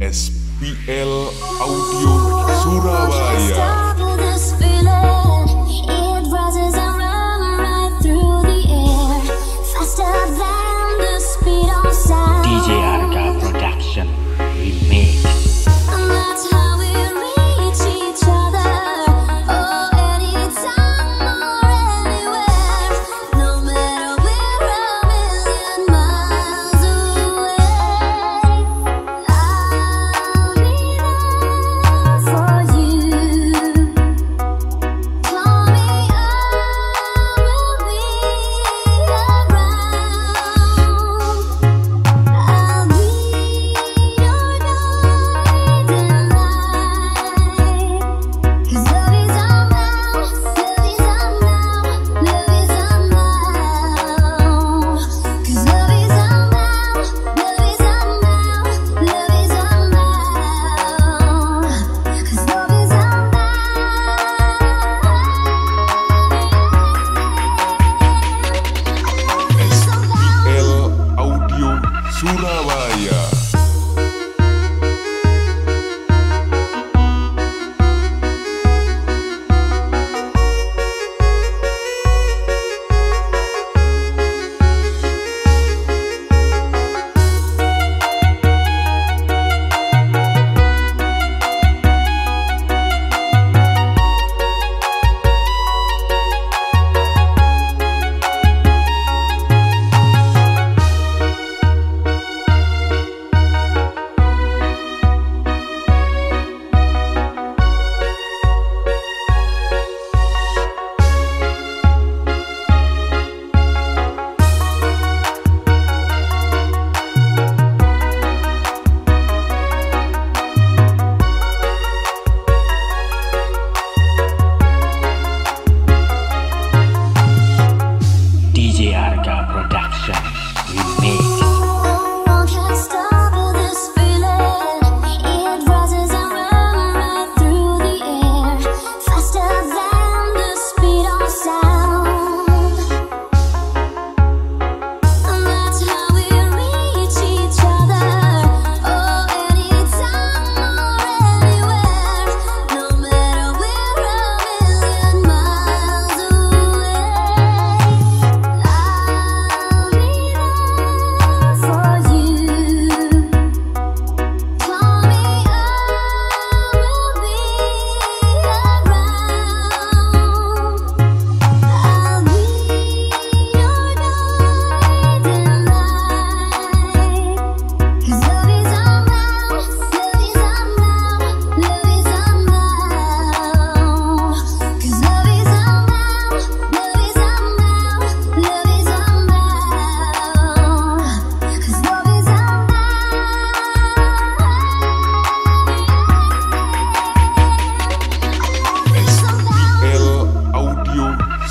SPL Audio Surabaya. SPL Audio Surabaya.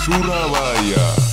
Surabaya.